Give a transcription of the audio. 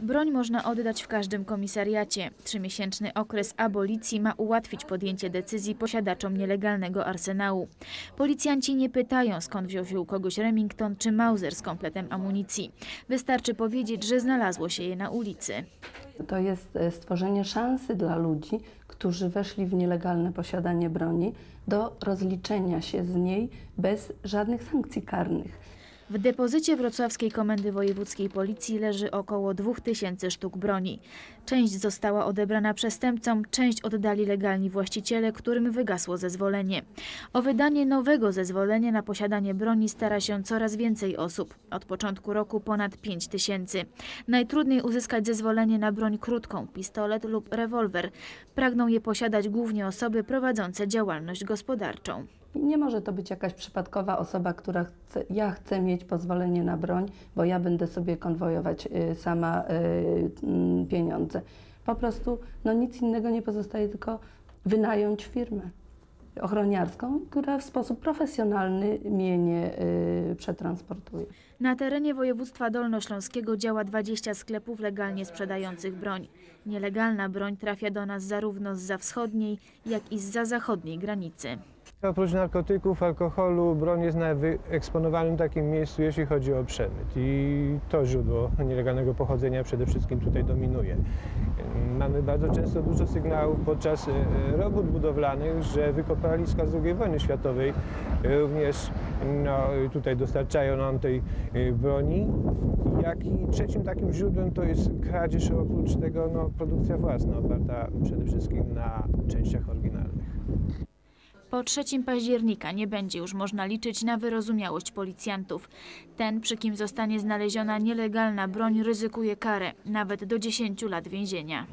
Broń można oddać w każdym komisariacie. Trzymiesięczny okres abolicji ma ułatwić podjęcie decyzji posiadaczom nielegalnego arsenału. Policjanci nie pytają, skąd wziął się u kogoś Remington czy Mauser z kompletem amunicji. Wystarczy powiedzieć, że znalazło się je na ulicy. To jest e, stworzenie szansy dla ludzi, którzy weszli w nielegalne posiadanie broni, do rozliczenia się z niej bez żadnych sankcji karnych. W depozycie Wrocławskiej Komendy Wojewódzkiej Policji leży około 2000 sztuk broni. Część została odebrana przestępcom, część oddali legalni właściciele, którym wygasło zezwolenie. O wydanie nowego zezwolenia na posiadanie broni stara się coraz więcej osób. Od początku roku ponad 5 tysięcy. Najtrudniej uzyskać zezwolenie na broń krótką, pistolet lub rewolwer. Pragną je posiadać głównie osoby prowadzące działalność gospodarczą. Nie może to być jakaś przypadkowa osoba, która chce, ja chcę mieć pozwolenie na broń, bo ja będę sobie konwojować y, sama y, mm, pieniądze. Po prostu no nic innego nie pozostaje, tylko wynająć firmę ochroniarską, która w sposób profesjonalny mienie y, przetransportuje. Na terenie województwa dolnośląskiego działa 20 sklepów legalnie sprzedających broń. Nielegalna broń trafia do nas zarówno z wschodniej, jak i z zachodniej granicy. Oprócz narkotyków, alkoholu, broń jest na wyeksponowanym takim miejscu, jeśli chodzi o przemyt. I to źródło nielegalnego pochodzenia przede wszystkim tutaj dominuje. Mamy bardzo często dużo sygnałów podczas e, robót budowlanych, że wykopaliska z II wojny światowej również no, tutaj dostarczają nam tej e, broni. Jak i trzecim takim źródłem to jest kradzież, oprócz tego no, produkcja własna, oparta przede wszystkim na częściach oryginalnych. Po 3 października nie będzie już można liczyć na wyrozumiałość policjantów. Ten, przy kim zostanie znaleziona nielegalna broń, ryzykuje karę, nawet do 10 lat więzienia.